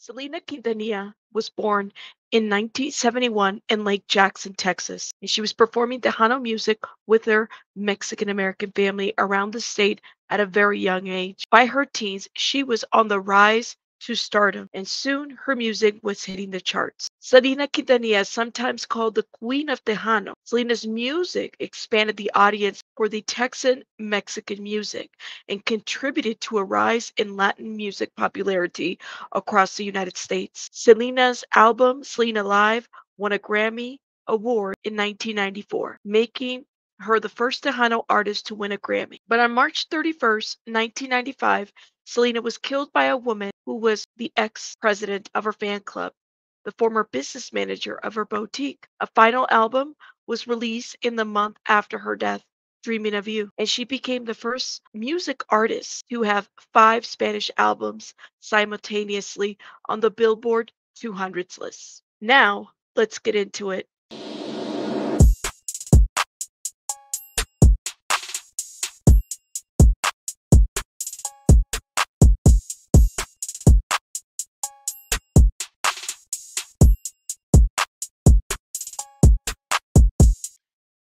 Selena Quintanilla was born in 1971 in Lake Jackson, Texas, and she was performing Tejano music with her Mexican American family around the state at a very young age. By her teens, she was on the rise to stardom, and soon her music was hitting the charts. Selena Quintanilla sometimes called the Queen of Tejano. Selena's music expanded the audience for the Texan Mexican music and contributed to a rise in Latin music popularity across the United States. Selena's album, Selena Live, won a Grammy Award in 1994, making her the first Tejano artist to win a Grammy. But on March 31st, 1995, Selena was killed by a woman who was the ex president of her fan club, the former business manager of her boutique. A final album was released in the month after her death, Dreaming of You, and she became the first music artist to have five Spanish albums simultaneously on the Billboard 200s list. Now, let's get into it.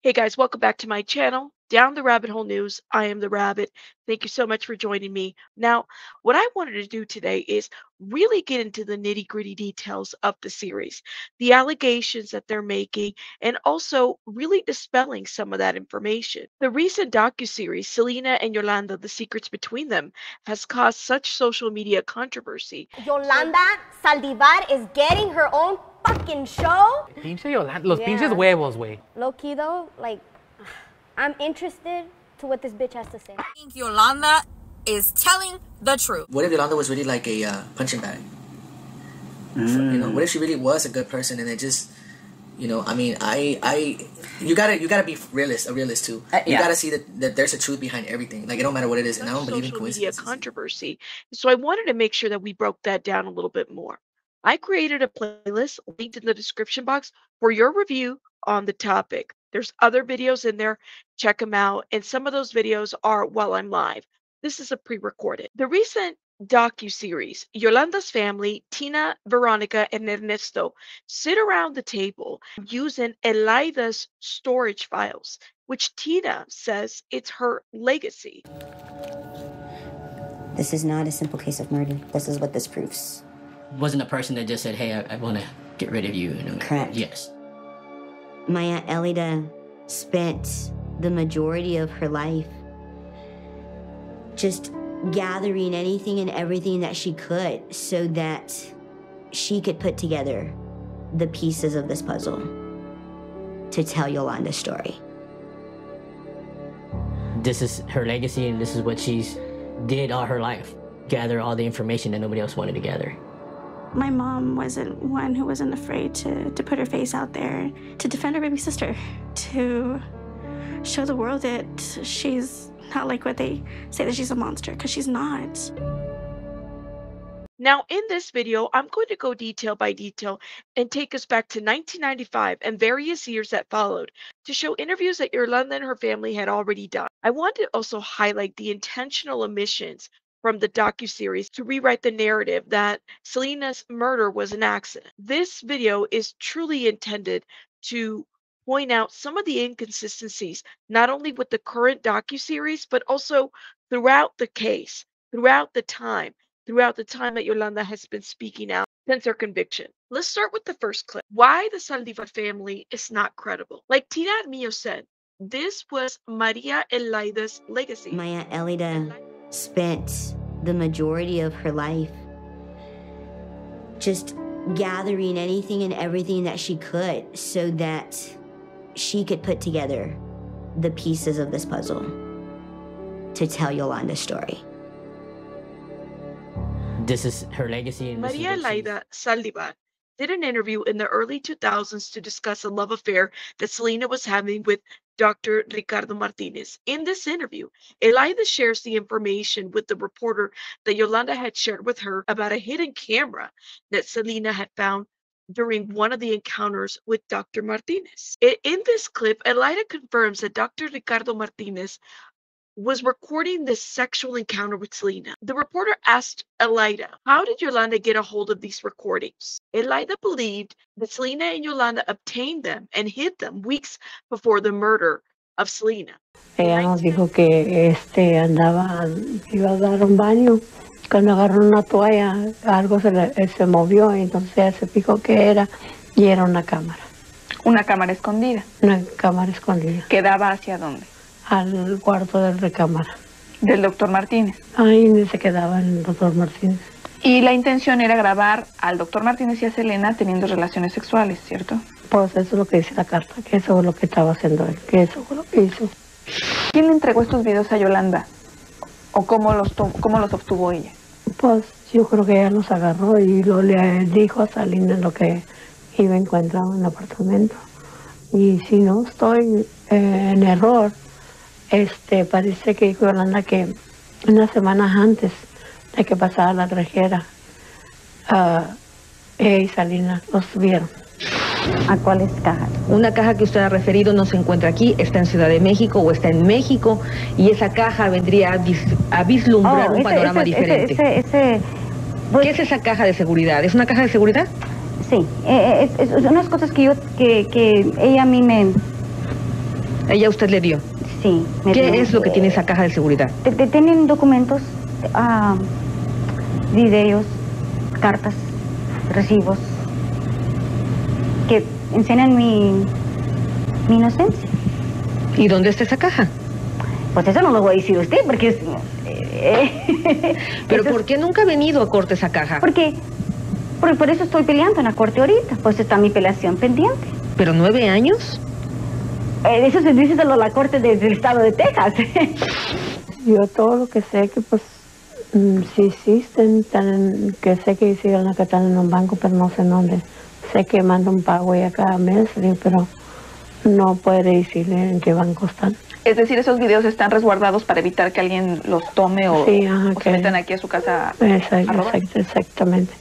Hey guys, welcome back to my channel, Down the Rabbit Hole News. I am the Rabbit. Thank you so much for joining me. Now, what I wanted to do today is really get into the nitty gritty details of the series, the allegations that they're making, and also really dispelling some of that information. The recent docuseries, Selena and Yolanda, The Secrets Between Them, has caused such social media controversy. Yolanda Saldivar is getting her own fucking show. Pinche Yolanda, los Yeah. pinches huevos, güey. Low key though, like, I'm interested to what this bitch has to say. I think Yolanda is telling the truth. What if Yolanda was really like a uh, punching bag? You know, what if she really was a good person and it just, you know, I mean, I, I, you gotta, you gotta be realist, a realist too. Uh, You yeah. gotta see that, that there's a truth behind everything. Like it don't matter what it is, and I don't believe in social media coincidences. controversy. So I wanted to make sure that we broke that down a little bit more. I created a playlist linked in the description box for your review on the topic. There's other videos in there. Check them out. And some of those videos are while I'm live. This is a pre-recorded. The recent docu-series, Yolanda's family, Tina, Veronica, and Ernesto, sit around the table using Elida's storage files, which Tina says it's her legacy. This is not a simple case of murder. This is what this proves. Wasn't a person that just said, "Hey, I, I want to get rid of you." know? Correct. Yes. My Aunt Elida spent the majority of her life just gathering anything and everything that she could so that she could put together the pieces of this puzzle to tell Yolanda's story. This is her legacy, and this is what she's did all her life. Gather all the information that nobody else wanted to gather. My mom wasn't one who wasn't afraid to, to put her face out there, to defend her baby sister, to show the world that she's not like what they say that she's a monster, because she's not. Now, in this video, I'm going to go detail by detail and take us back to 1995 and various years that followed to show interviews that Yolanda and her family had already done. I want to also highlight the intentional omissions from the docuseries to rewrite the narrative that Selena's murder was an accident. This video is truly intended to point out some of the inconsistencies, not only with the current docuseries, but also throughout the case, throughout the time throughout the time that Yolanda has been speaking out since her conviction. Let's start with the first clip. Why the Saldivar family is not credible. Like Tina Armillo said, this was Maria Elida's legacy. My Aunt Elida spent the majority of her life just gathering anything and everything that she could so that she could put together the pieces of this puzzle to tell Yolanda's story. This is her legacy, and Maria what she's- Elaida Saldivar did an interview in the early 2000s to discuss a love affair that Selena was having with Dr. Ricardo Martinez. In this interview, Elaida shares the information with the reporter that Yolanda had shared with her about a hidden camera that Selena had found during one of the encounters with Dr. Martinez. In this clip, Elaida confirms that Dr. Ricardo Martinez was recording this sexual encounter with Selena. The reporter asked Elida, How did Yolanda get a hold of these recordings? Elida believed that Selena and Yolanda obtained them and hid them weeks before the murder of Selena. Ella nos dijo que este andaba, iba a dar un baño. Cuando agarró una toalla, algo se, le, se movió y entonces ella se fijó que era y era una cámara, Una cámara escondida. una cámara escondida ¿Que daba hacia dónde? Al cuarto de recámara. Del doctor Martínez. Ahí se quedaba el doctor Martínez. Y la intención era grabar al doctor Martínez y a Selena teniendo relaciones sexuales, ¿cierto? Pues eso es lo que dice la carta, que eso es lo que estaba haciendo él, que eso fue lo que hizo. ¿Quién le entregó estos videos a Yolanda? ¿O cómo los, cómo los obtuvo ella? Pues yo creo que ella los agarró y lo le dijo a Salina lo que iba a encontrar en el apartamento. Y si no estoy eh, en error, este parece que dijo Yolanda que unas semanas antes de que pasara la trajera, ah, ella y Salina los vieron. ¿A cuáles cajas? Una caja que usted ha referido no se encuentra aquí, está en Ciudad de México o está en México y esa caja vendría a, vis- a vislumbrar Oh, un ese- panorama ese- diferente. ese- pues, ¿Qué es esa caja de seguridad? ¿Es una caja de seguridad? Sí, eh, es, es unas cosas que yo, que, que ella a mí me... Ella usted le dio. Sí. me ¿Qué es lo que tiene esa caja de seguridad? Te- te- Tienen documentos, ah, videos, cartas, recibos, que enseñan mi, mi inocencia. ¿Y dónde está esa caja? Pues eso no lo voy a decir a usted, porque es... ¿Pero por qué nunca ha venido a corte esa caja? Porque, por, por eso estoy peleando en la corte ahorita, pues está mi peleación pendiente. ¿Pero nueve años? Eso se dice de la corte de- del estado de Texas. Yo todo lo que sé que pues mm, sí existen, que sé que hicieron que están en un banco, pero no sé en dónde. Sé que manda un pago ya cada mes, pero no puede decirle en qué banco están. Es decir, esos videos están resguardados para evitar que alguien los tome o, Sí, ajá, o se metan aquí a su casa Exacto, a exactamente.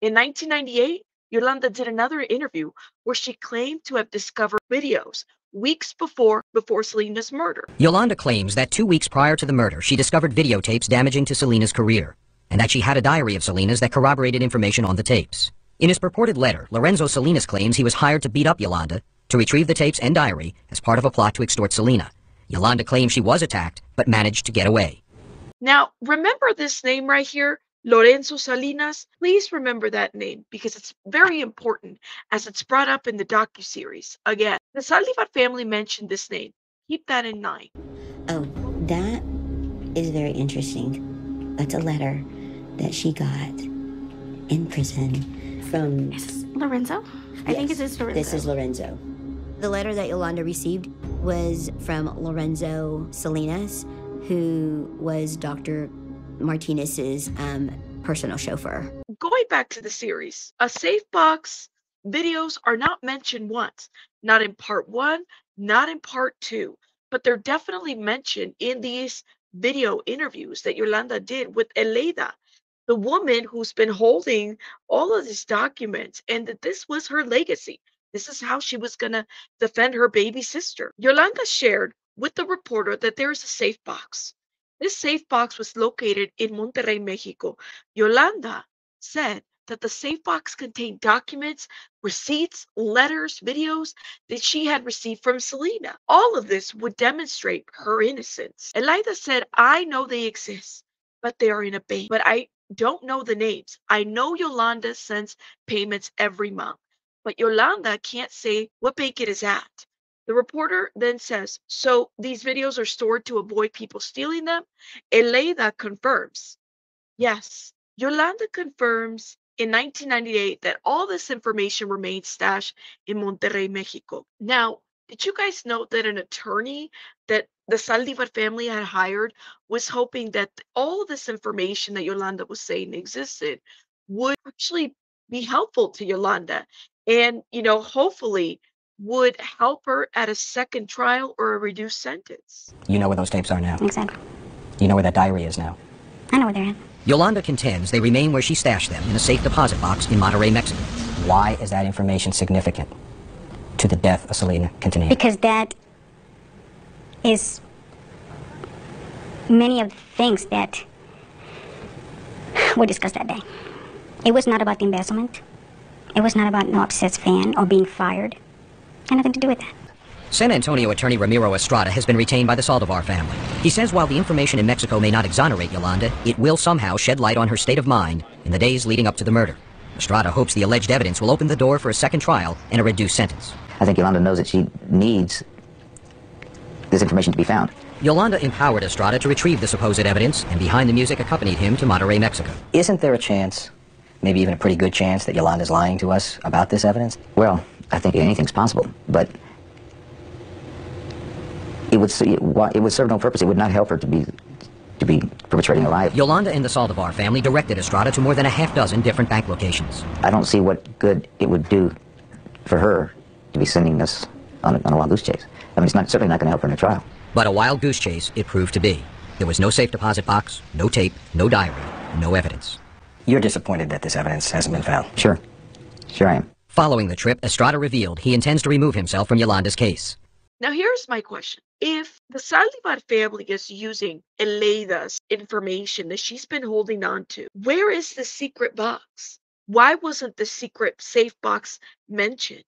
In 1998, Yolanda did another interview where she claimed to have discovered videos weeks before before Selena's murder. Yolanda claims that two weeks prior to the murder, she discovered videotapes damaging to Selena's career, and that she had a diary of Selena's that corroborated information on the tapes. In his purported letter, Lorenzo Salinas claims he was hired to beat up Yolanda to retrieve the tapes and diary as part of a plot to extort Selena. Yolanda claims she was attacked, but managed to get away. Now, remember this name right here, Lorenzo Salinas? Please remember that name because it's very important as it's brought up in the docu-series. Again, the Saldivar family mentioned this name. Keep that in mind. Oh, that is very interesting. That's a letter that she got in prison from. Lorenzo? I think Yes, it is Lorenzo. This is Lorenzo. The letter that Yolanda received was from Lorenzo Salinas, who was Dr. Martinez's um, personal chauffeur. Going back to the series, a safe box videos are not mentioned once, not in part one, not in part two, but they're definitely mentioned in these video interviews that Yolanda did with Eleda, the woman who's been holding all of these documents, and that this was her legacy. This is how she was going to defend her baby sister. Yolanda shared with the reporter that there is a safe box. This safe box was located in Monterrey, Mexico. Yolanda said that the safe box contained documents, receipts, letters, videos that she had received from Selena. All of this would demonstrate her innocence. Elida said, I know they exist, but they are in a bank. But I don't know the names. I know Yolanda sends payments every month, but Yolanda can't say what bank it is at. The reporter then says, So these videos are stored to avoid people stealing them? Eleda confirms, Yes. Yolanda confirms in 1998 that all this information remained stashed in Monterrey, Mexico. Now, did you guys know that an attorney that the Saldivar family had hired was hoping that all this information that Yolanda was saying existed would actually be helpful to Yolanda and, you know, hopefully would help her at a second trial or a reduced sentence? You know where those tapes are now. Exactly. You know where that diary is now. I know where they're at. Yolanda contends they remain where she stashed them in a safe deposit box in Monterrey, Mexico. Why is that information significant to the death of Selena Quintanilla? Because that is many of the things that were discussed that day. It was not about the embezzlement. It was not about no upsets fan or being fired. Had nothing to do with that. San Antonio attorney Ramiro Estrada has been retained by the Saldivar family. He says while the information in Mexico may not exonerate Yolanda, it will somehow shed light on her state of mind in the days leading up to the murder. Estrada hopes the alleged evidence will open the door for a second trial and a reduced sentence. I think Yolanda knows that she needs this information to be found. Yolanda empowered Estrada to retrieve the supposed evidence, and Behind the Music accompanied him to Monterrey, Mexico. Isn't there a chance, maybe even a pretty good chance, that Yolanda's lying to us about this evidence? Well, I think anything's possible, but it would it would serve no purpose. It would not help her to be to be perpetrating a lie. Yolanda and the Saldivar family directed Estrada to more than a half dozen different bank locations. I don't see what good it would do for her to be sending this on a, on a wild goose chase. I mean, it's not, certainly not going to help her in a trial. But a wild goose chase it proved to be. There was no safe deposit box, no tape, no diary, no evidence. You're disappointed that this evidence hasn't been found? Sure. Sure I am. Following the trip, Estrada revealed he intends to remove himself from Yolanda's case. Now, here's my question. If the Saldivar family is using Eleida's information that she's been holding on to, where is the secret box? Why wasn't the secret safe box mentioned?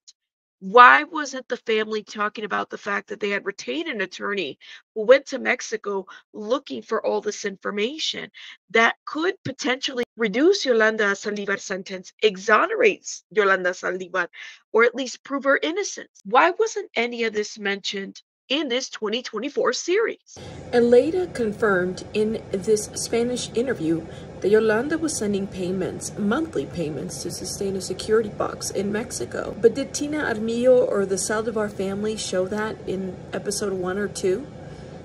Why wasn't the family talking about the fact that they had retained an attorney who went to Mexico looking for all this information that could potentially reduce Yolanda Saldivar's sentence, exonerates Yolanda Saldivar, or at least prove her innocence? Why wasn't any of this mentioned in this 2024 series. Aleida confirmed in this Spanish interview that Yolanda was sending payments, monthly payments, to sustain a security box in Mexico. But did Tina Armillo or the Saldivar family show that in episode one or two?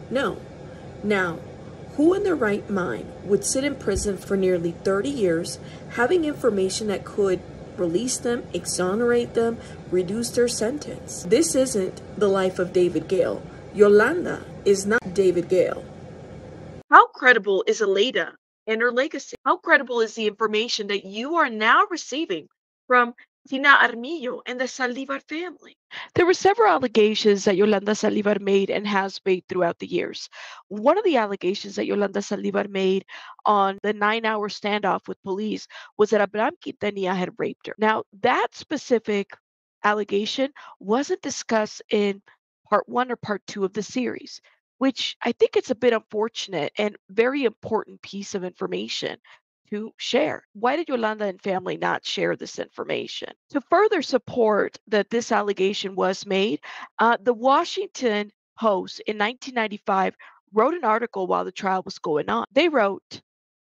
No. Now, who in their right mind would sit in prison for nearly 30 years having information that could release them, exonerate them, reduce their sentence. This isn't the life of David Gale. Yolanda is not David Gale. How credible is Aleida and her legacy? How credible is the information that you are now receiving from Tina Armillo and the Saldivar family. There were several allegations that Yolanda Saldivar made and has made throughout the years. One of the allegations that Yolanda Saldivar made on the nine hour standoff with police was that Abraham Quintanilla had raped her. Now, that specific allegation wasn't discussed in part one or part two of the series which I think it's a bit unfortunate and very important piece of information to share. Why did Yolanda and family not share this information? To further support that this allegation was made, uh, the Washington Post in 1995 wrote an article while the trial was going on. They wrote,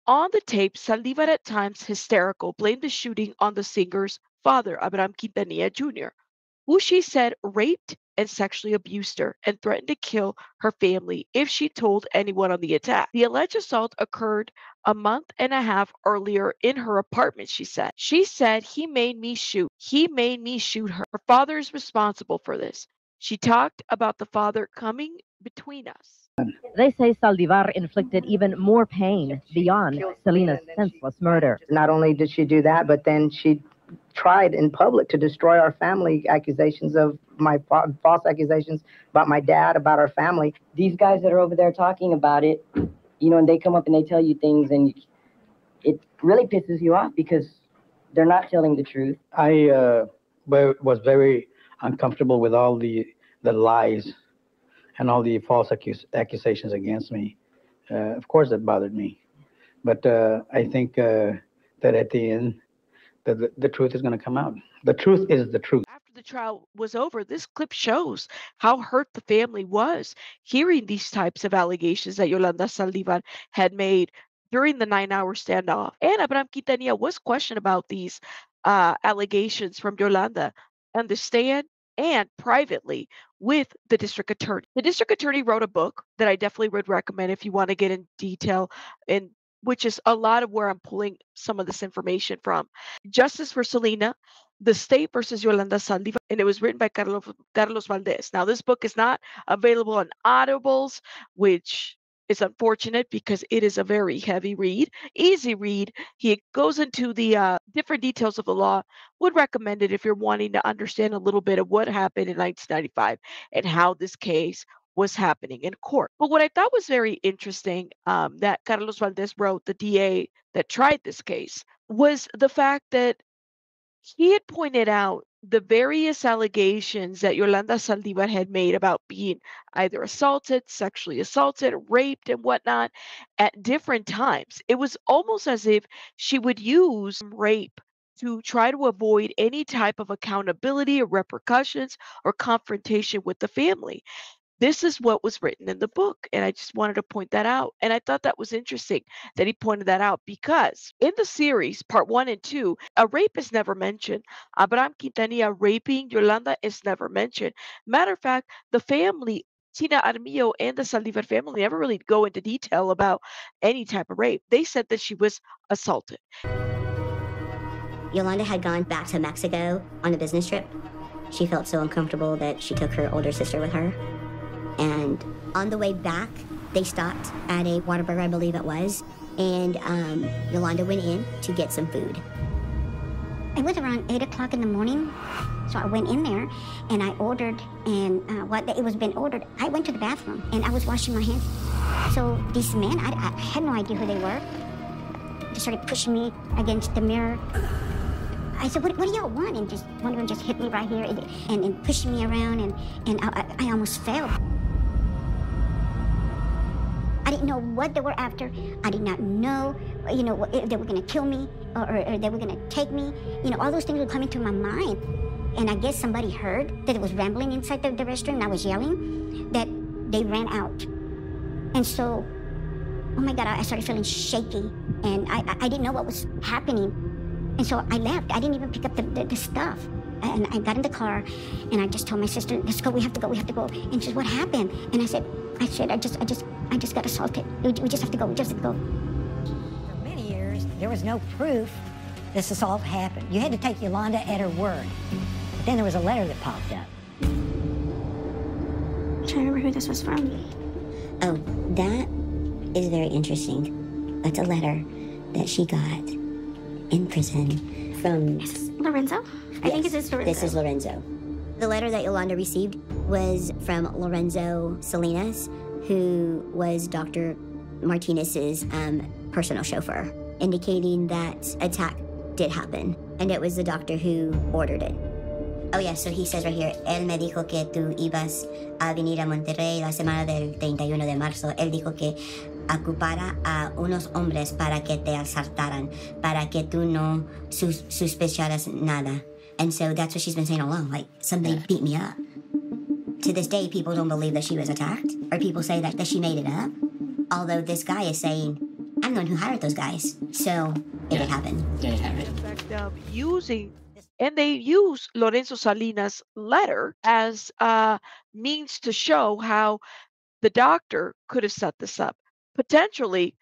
on the tape, Saldivar at times hysterical blamed the shooting on the singer's father, Abraham Quintanilla Jr., who she said raped and sexually abused her and threatened to kill her family if she told anyone on the attack. The alleged assault occurred a month and a half earlier in her apartment, she said. She said, He made me shoot. He made me shoot her. Her father is responsible for this. She talked about the father coming between us. They say Saldivar inflicted even more pain beyond Selena's senseless murder. Not only did she do that, but then she tried in public to destroy our family accusations of my false accusations about my dad, about our family. These guys that are over there talking about it, you know, and they come up and they tell you things, and it really pisses you off because they're not telling the truth. I uh, was very uncomfortable with all the the lies and all the false accus- accusations against me. Uh, of course, it bothered me, but uh, I think uh, that at the end, the, the, the truth is going to come out. The truth is the truth After the trial was over, this clip shows how hurt the family was hearing these types of allegations that Yolanda Saldivar had made during the nine hour standoff. And Abraham Quintanilla was questioned about these uh, allegations from Yolanda on the stand and privately with the district attorney. The district attorney wrote a book that I definitely would recommend if you want to get in detail and which is a lot of where I'm pulling some of this information from. Justice for Selena, the State versus Yolanda Saldivar, and it was written by Carlos, Carlos Valdez. Now, this book is not available on Audibles, which is unfortunate because it is a very heavy read, easy read. He goes into the uh, different details of the law. Would recommend it if you're wanting to understand a little bit of what happened in 1995 and how this case was happening in court. But what I thought was very interesting um, that Carlos Valdez wrote, the DA that tried this case, was the fact that he had pointed out the various allegations that Yolanda Saldivar had made about being either assaulted, sexually assaulted, raped, and whatnot at different times. It was almost as if she would use rape to try to avoid any type of accountability or repercussions or confrontation with the family. This is what was written in the book, and I just wanted to point that out. And I thought that was interesting that he pointed that out because in the series, part one and two, a rape is never mentioned. Abraham Quintanilla raping Yolanda is never mentioned. Matter of fact, the family Tina Armillo and the Saldivar family never really go into detail about any type of rape. They said that she was assaulted. Yolanda had gone back to Mexico on a business trip. She felt so uncomfortable that she took her older sister with her. And on the way back, they stopped at a Whataburger, I believe it was, and um, Yolanda went in to get some food. It was around 8 o'clock in the morning, so I went in there and I ordered, and uh, what it was been ordered, I went to the bathroom and I was washing my hands. So these men, I, I had no idea who they were. just started pushing me against the mirror. I said, what, what do y'all want? And just one of them just hit me right here and, and, and pushed me around, and, and I, I almost fell. I didn't know what they were after. I did not know, you know, if they were going to kill me or, or, or they were going to take me. You know, all those things were coming to my mind. And I guess somebody heard that it was rambling inside the, the restaurant I was yelling, that they ran out. And so, oh my God, I started feeling shaky and I, I didn't know what was happening. And so I left. I didn't even pick up the, the, the stuff. And I got in the car and I just told my sister, let's go, we have to go, we have to go. And she said, what happened? And I said, I said, I just, I just, I just got assaulted. We, we just have to go, we just have to go. For many years, there was no proof this assault happened. You had to take Yolanda at her word. But then there was a letter that popped up. I'm trying to remember who this was from. Oh, that is very interesting. That's a letter that she got in prison from. Is this Lorenzo? I think this is Lorenzo. This is Lorenzo. The letter that Yolanda received was from Lorenzo Salinas, who was Dr. Martinez's um, personal chauffeur, indicating that attack did happen, and it was the doctor who ordered it. Oh yeah, so he says right here, él me dijo que tú ibas a venir a Monterrey la semana del 31 de marzo. Él dijo que ocupara a unos hombres para que te asaltaran, para que tú no sus sospecharas nada. And so that's what she's been saying all along, like, somebody beat me up. To this day, people don't believe that she was attacked, or people say that, that she made it up. Although this guy is saying, I'm the one who hired those guys. So it did happen. Yeah, it happened. effect of using and they use Lorenzo Salinas' letter as a means to show how the doctor could have set this up. Potentially,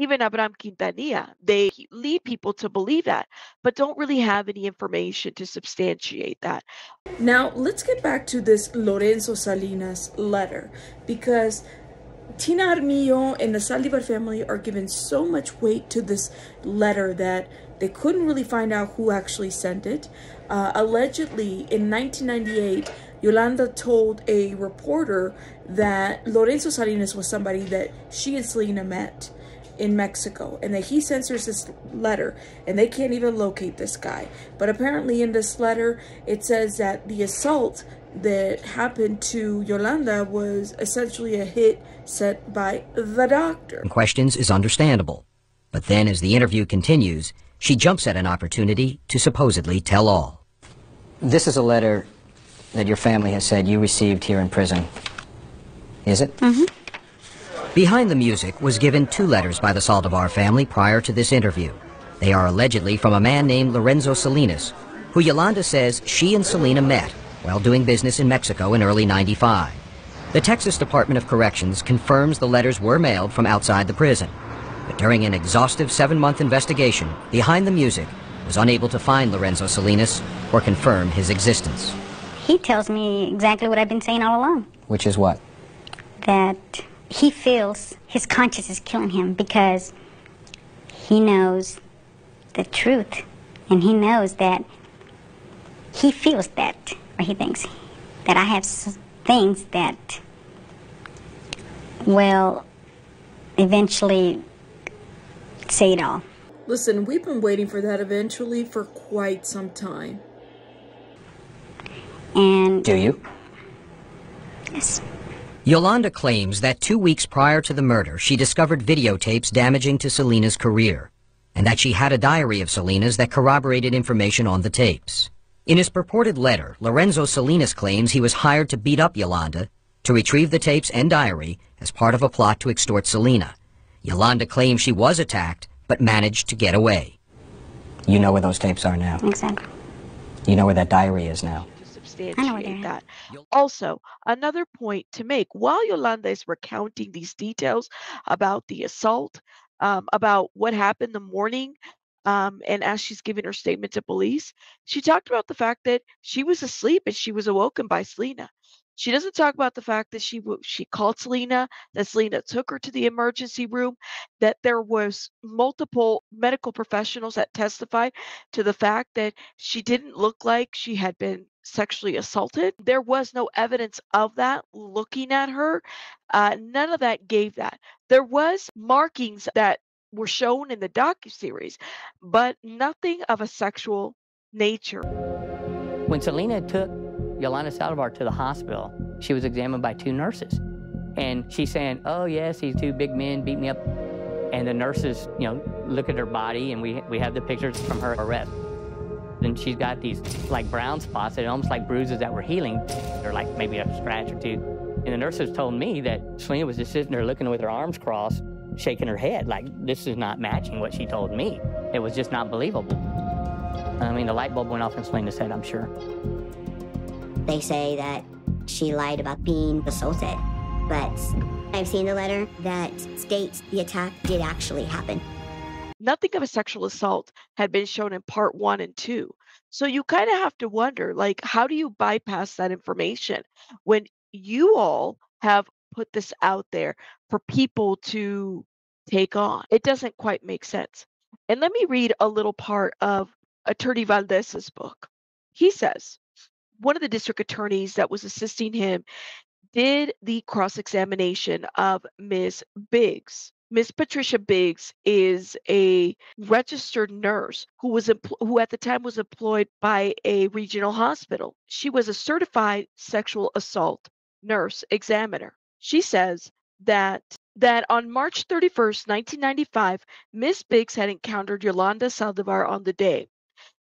even Abraham Quintanilla, they lead people to believe that, but don't really have any information to substantiate that. Now, let's get back to this Lorenzo Salinas letter because Tina Armillo and the Saldivar family are given so much weight to this letter that they couldn't really find out who actually sent it. Uh, allegedly, in 1998, Yolanda told a reporter that Lorenzo Salinas was somebody that she and Selena met in Mexico and that he censors this letter and they can't even locate this guy. But apparently in this letter, it says that the assault that happened to Yolanda was essentially a hit set by the doctor. questions is understandable. But then, as the interview continues, she jumps at an opportunity to supposedly tell all. This is a letter that your family has said you received here in prison. Is it? Mm-hmm. Behind the Music was given two letters by the Saldivar family prior to this interview. They are allegedly from a man named Lorenzo Salinas, who Yolanda says she and Selena met while doing business in Mexico in early 95. The Texas Department of Corrections confirms the letters were mailed from outside the prison. But during an exhaustive seven-month investigation, Behind the Music was unable to find Lorenzo Salinas or confirm his existence. He tells me exactly what I've been saying all along. Which is what? That he feels his conscience is killing him because he knows the truth. And he knows that he feels that, or he thinks that I have things that will eventually say it all. Listen, we've been waiting for that eventually for quite some time. And Do you? yes, Yolanda claims that two weeks prior to the murder, she discovered videotapes damaging to Selena's career, and that she had a diary of Selena's that corroborated information on the tapes. In his purported letter, Lorenzo Salinas claims he was hired to beat up Yolanda, to retrieve the tapes and diary as part of a plot to extort Selena. Yolanda claims she was attacked, but managed to get away. You know where those tapes are now. exactly. You know where that diary is now. Substantiate that. Also, another point to make while Yolanda is recounting these details about the assault, um, about what happened the morning, um, and as she's giving her statement to police, she talked about the fact that she was asleep and she was awoken by Selena. She doesn't talk about the fact that she w- she called Selena, that Selena took her to the emergency room, that there was multiple medical professionals that testified to the fact that she didn't look like she had been sexually assaulted. There was no evidence of that looking at her. Uh, none of that gave that. There was markings that were shown in the docuseries, but nothing of a sexual nature. When Selena took Yolanda Saldivar to the hospital, she was examined by two nurses. And she's saying, oh, yes, these two big men beat me up. And the nurses, you know, look at her body, and we, we have the pictures from her arrest. And she's got these like brown spots that are almost like bruises that were healing, or like maybe a scratch or two. And the nurses told me that Selena was just sitting there looking with her arms crossed, shaking her head, like this is not matching what she told me. It was just not believable. I mean, the light bulb went off in Selena's head, I'm sure. They say that she lied about being assaulted, but I've seen the letter that states the attack did actually happen. Nothing of a sexual assault had been shown in part one and two. So you kind of have to wonder, like, how do you bypass that information when you all have put this out there for people to take on? It doesn't quite make sense. And let me read a little part of Attorney Valdez's book. He says, one of the district attorneys that was assisting him did the cross examination of Ms. Biggs. Miss Patricia Biggs is a registered nurse who was empl- who at the time was employed by a regional hospital. She was a certified sexual assault nurse examiner. She says that that on March 31st, 1995, Miss Biggs had encountered Yolanda Saldivar on the day.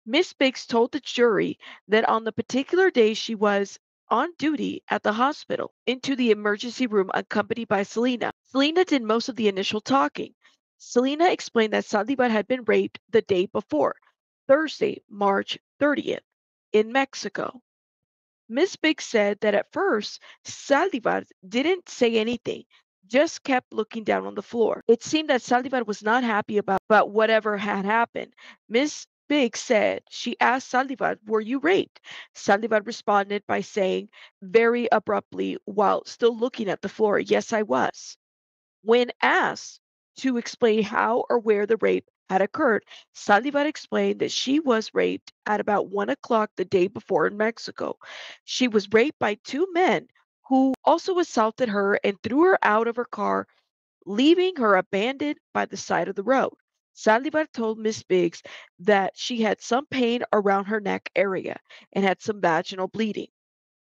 Miss Biggs told the jury that on the particular day she was on duty at the hospital into the emergency room accompanied by Selena. Selena did most of the initial talking. Selena explained that Saldivar had been raped the day before, Thursday, March 30th, in Mexico. Miss Biggs said that at first, Saldivar didn't say anything, just kept looking down on the floor. It seemed that Saldivar was not happy about, about whatever had happened. Miss Biggs said she asked Saldivar, Were you raped? Saldivar responded by saying very abruptly while still looking at the floor, Yes, I was. When asked to explain how or where the rape had occurred, Saldivar explained that she was raped at about one o'clock the day before in Mexico. She was raped by two men who also assaulted her and threw her out of her car, leaving her abandoned by the side of the road. Saldivar told Miss Biggs that she had some pain around her neck area and had some vaginal bleeding.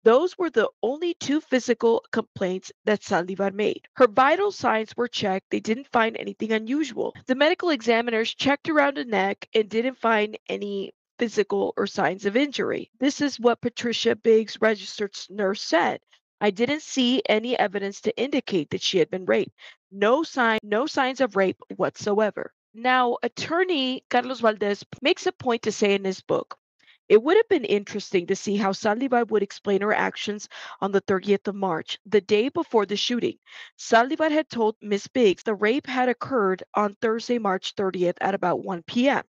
Those were the only two physical complaints that Saldivar made. Her vital signs were checked. They didn't find anything unusual. The medical examiners checked around the neck and didn't find any physical or signs of injury. This is what Patricia Biggs, registered nurse, said. I didn't see any evidence to indicate that she had been raped. No sign, no signs of rape whatsoever. Now, attorney Carlos Valdez makes a point to say in his book, it would have been interesting to see how Saldivar would explain her actions on the 30th of March, the day before the shooting. Saldivar had told Miss Biggs the rape had occurred on Thursday, March 30th at about 1 p.m.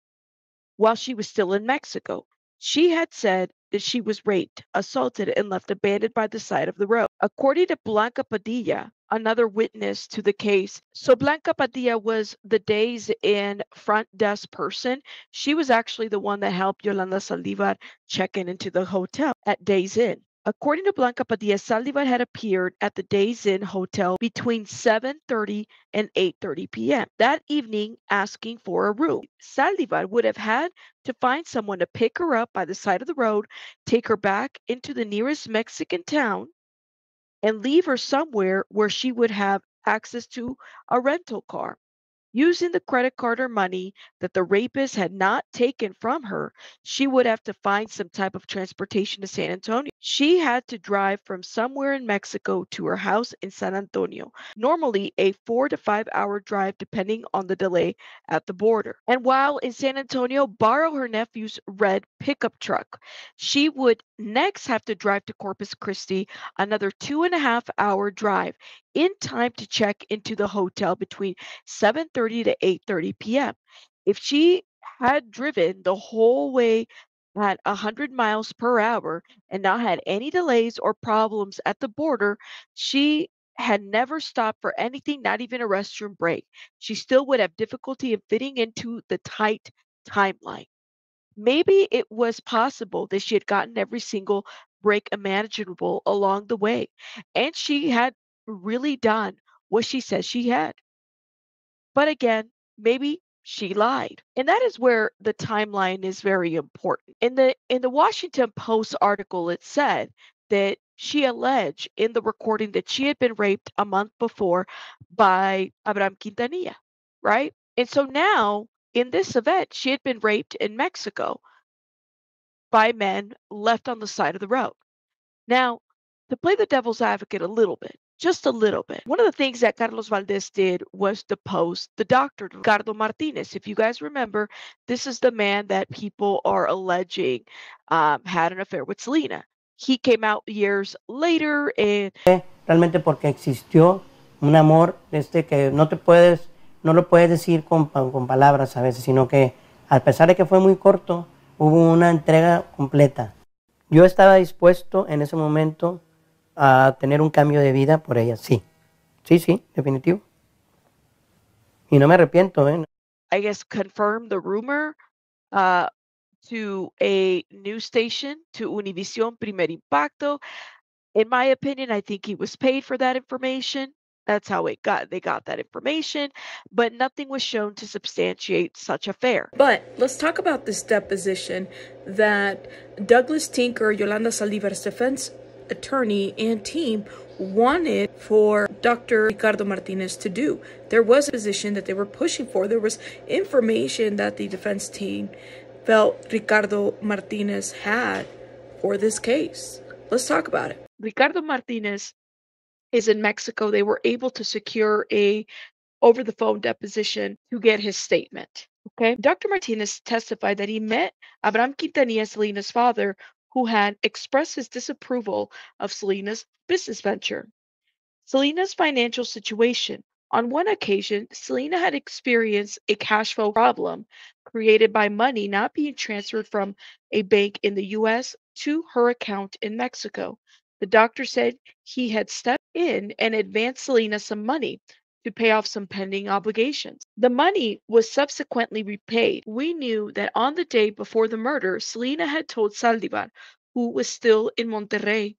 while she was still in Mexico. She had said that she was raped, assaulted, and left abandoned by the side of the road. According to Blanca Padilla, another witness to the case, so Blanca Padilla was the Days Inn front desk person. She was actually the one that helped Yolanda Saldivar check in into the hotel at Days Inn. According to Blanca Padilla, Saldivar had appeared at the Days Inn Hotel between 7:30 and 8:30 p.m. that evening asking for a room. Saldivar would have had to find someone to pick her up by the side of the road, take her back into the nearest Mexican town, and leave her somewhere where she would have access to a rental car. Using the credit card or money that the rapist had not taken from her, she would have to find some type of transportation to San Antonio. She had to drive from somewhere in Mexico to her house in San Antonio, normally a four to five hour drive depending on the delay at the border. And while in San Antonio, borrow her nephew's red pickup truck. She would next have to drive to Corpus Christi, another two and a half hour drive in time to check into the hotel between 7:30 to 8:30 p.m. If she had driven the whole way at 100 miles per hour and not had any delays or problems at the border, she had never stopped for anything, not even a restroom break. She still would have difficulty in fitting into the tight timeline. Maybe it was possible that she had gotten every single break imaginable along the way, and she had really done what she says she had. But again, maybe she lied. And that is where the timeline is very important. In the in the Washington Post article it said that she alleged in the recording that she had been raped a month before by Abraham Quintanilla, right? And so now in this event she had been raped in Mexico by men left on the side of the road. Now, to play the devil's advocate a little bit, just a little bit. One of the things that Carlos Valdez did was depose the doctor, Ricardo Martinez. If you guys remember, this is the man that people are alleging um, had an affair with Selena. He came out years later and realmente porque existió un amor este que no te puedes no lo puedes decir con, palabras a veces, sino que a pesar de que fue muy corto, hubo una entrega completa. Yo estaba dispuesto en ese momento a tener un cambio de vida por ella, sí. Sí, sí, definitivo. Y no me arrepiento, ¿eh? I guess confirm the rumor uh, to a news station, to Univision Primer Impacto. In my opinion, I think he was paid for that information. That's how it got they got that information, but nothing was shown to substantiate such affair. But let's talk about this deposition that Douglas Tinker, Yolanda Saldivar's defense attorney and team wanted for Dr. Ricardo Martinez to do. There was a position that they were pushing for. There was information that the defense team felt Ricardo Martinez had for this case. Let's talk about it. Ricardo Martinez is in Mexico. They were able to secure a over the phone deposition to get his statement. Okay. Dr. Martinez testified that he met Abraham Quintanilla, Selena's father, who had expressed his disapproval of Selena's business venture. Selena's financial situation. On one occasion, Selena had experienced a cash flow problem created by money not being transferred from a bank in the US to her account in Mexico. The doctor said he had stepped in and advanced Selena some money to pay off some pending obligations. The money was subsequently repaid. We knew that on the day before the murder, Selena had told Saldivar, who was still in Monterrey,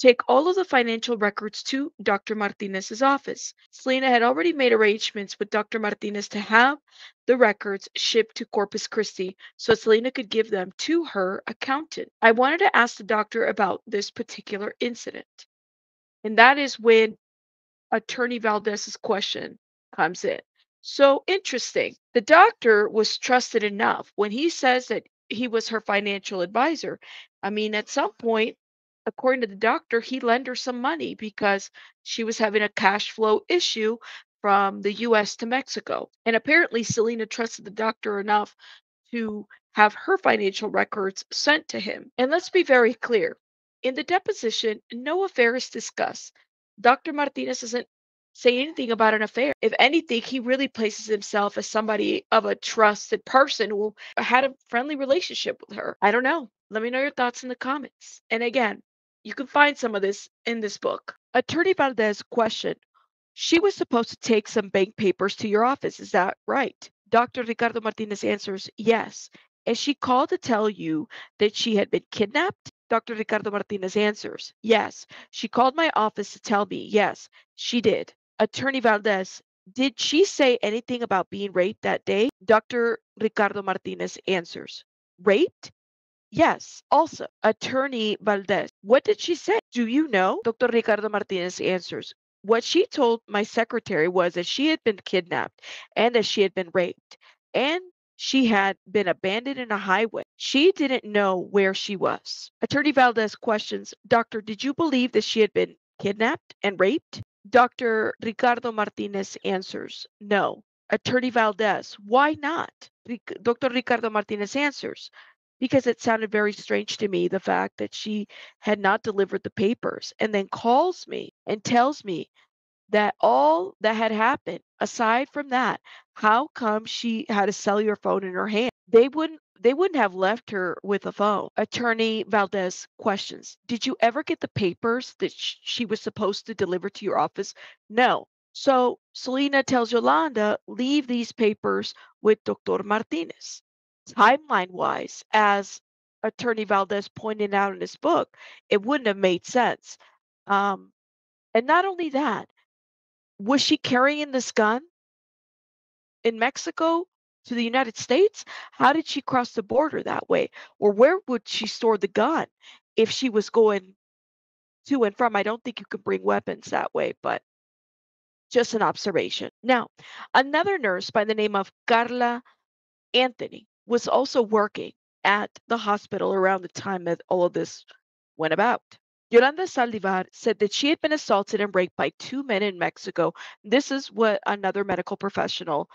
take all of the financial records to Dr. Martinez's office. Selena had already made arrangements with Dr. Martinez to have the records shipped to Corpus Christi so Selena could give them to her accountant. I wanted to ask the doctor about this particular incident. And that is when Attorney Valdez's question comes in. So interesting. The doctor was trusted enough when he says that he was her financial advisor. I mean, at some point, according to the doctor, he lent her some money because she was having a cash flow issue from the US to Mexico. And apparently, Selena trusted the doctor enough to have her financial records sent to him. And let's be very clear in the deposition, no affair is discussed. Dr. Martinez doesn't say anything about an affair. If anything, he really places himself as somebody of a trusted person who had a friendly relationship with her. I don't know. Let me know your thoughts in the comments. And again, you can find some of this in this book. Attorney Valdez question She was supposed to take some bank papers to your office. Is that right? Dr. Ricardo Martinez answers yes. And she called to tell you that she had been kidnapped? Dr. Ricardo Martinez answers, Yes. She called my office to tell me, Yes, she did. Attorney Valdez, did she say anything about being raped that day? Dr. Ricardo Martinez answers, Raped? Yes, also. Attorney Valdez, what did she say? Do you know? Dr. Ricardo Martinez answers, What she told my secretary was that she had been kidnapped and that she had been raped and she had been abandoned in a highway. She didn't know where she was. Attorney Valdez questions, Doctor, did you believe that she had been kidnapped and raped? Dr. Ricardo Martinez answers, No. Attorney Valdez, why not? Dr. Ricardo Martinez answers, because it sounded very strange to me the fact that she had not delivered the papers and then calls me and tells me that all that had happened aside from that how come she had a cellular phone in her hand? They wouldn't they wouldn't have left her with a phone. Attorney valdez questions did you ever get the papers that sh- she was supposed to deliver to your office? No. So selena tells yolanda leave these papers with dr martinez timeline wise as attorney valdez pointed out in his book it wouldn't have made sense um, and not only that was she carrying this gun in Mexico to the United States? How did she cross the border that way? Or where would she store the gun if she was going to and from? I don't think you can bring weapons that way, but just an observation. Now, another nurse by the name of Carla Anthony was also working at the hospital around the time that all of this went about. Yolanda Saldivar said that she had been assaulted and raped by two men in Mexico. This is what another medical professional,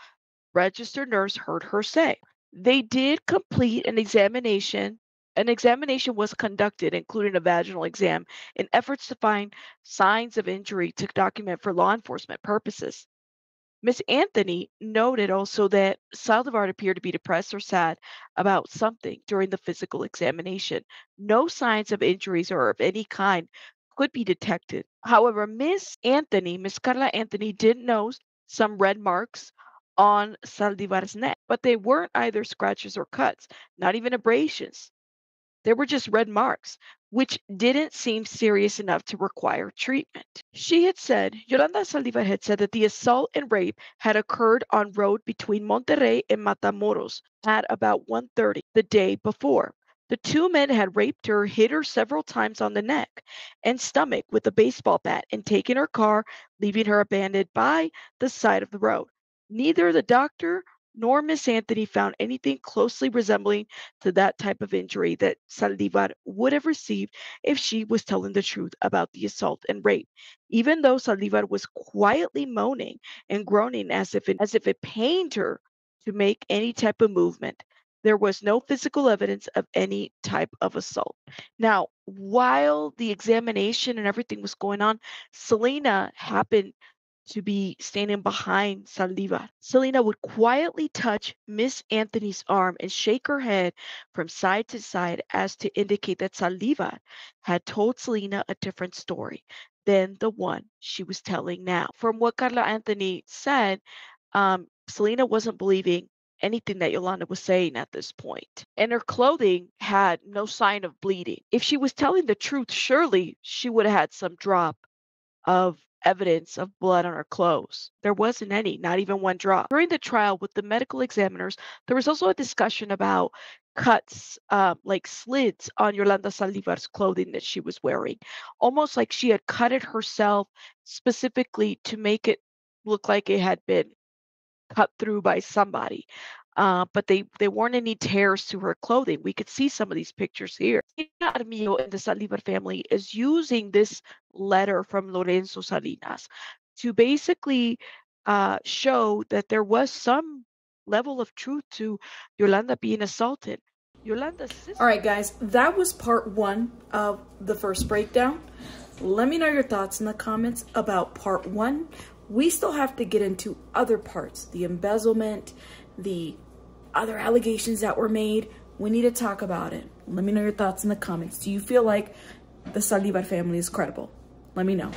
registered nurse, heard her say. They did complete an examination. An examination was conducted, including a vaginal exam, in efforts to find signs of injury to document for law enforcement purposes. Miss Anthony noted also that Saldivar appeared to be depressed or sad about something during the physical examination. No signs of injuries or of any kind could be detected. However, Miss Anthony, Miss Carla Anthony, did note some red marks on Saldivar's neck, but they weren't either scratches or cuts, not even abrasions. They were just red marks, which didn't seem serious enough to require treatment. She had said, Yolanda Saldivar had said that the assault and rape had occurred on road between Monterrey and Matamoros at about 1.30 the day before. The two men had raped her, hit her several times on the neck and stomach with a baseball bat, and taken her car, leaving her abandoned by the side of the road. Neither the doctor nor Miss Anthony found anything closely resembling to that type of injury that Saldivar would have received if she was telling the truth about the assault and rape. Even though Saldivar was quietly moaning and groaning as if it, as if it pained her to make any type of movement, there was no physical evidence of any type of assault. Now, while the examination and everything was going on, Selena happened to be standing behind Saldivar. Selena would quietly touch Miss Anthony's arm and shake her head from side to side as to indicate that Saldivar had told Selena a different story than the one she was telling now. From what Carla Anthony said, um, Selena wasn't believing anything that Yolanda was saying at this point. And her clothing had no sign of bleeding. If she was telling the truth, surely she would have had some drop of evidence of blood on her clothes. There wasn't any, not even one drop. During the trial with the medical examiners, there was also a discussion about cuts, uh, like slits on Yolanda Saldivar's clothing that she was wearing, almost like she had cut it herself specifically to make it look like it had been cut through by somebody. Uh, but they, they weren't any tears to her clothing. We could see some of these pictures here. Armillo and the Saldivar family is using this letter from Lorenzo Salinas to basically uh, show that there was some level of truth to Yolanda being assaulted. Yolanda's sister. All right, guys, that was part one of the first breakdown. Let me know your thoughts in the comments about part one. We still have to get into other parts, the embezzlement, the other allegations that were made. We need to talk about it. Let me know your thoughts in the comments. Do you feel like the Saldivar family is credible? Let me know.